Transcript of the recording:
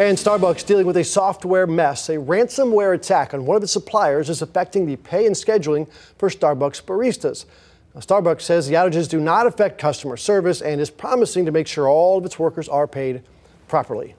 And Starbucks dealing with a software mess. A ransomware attack on one of its suppliers is affecting the pay and scheduling for Starbucks baristas. Now, Starbucks says the outages do not affect customer service and is promising to make sure all of its workers are paid properly.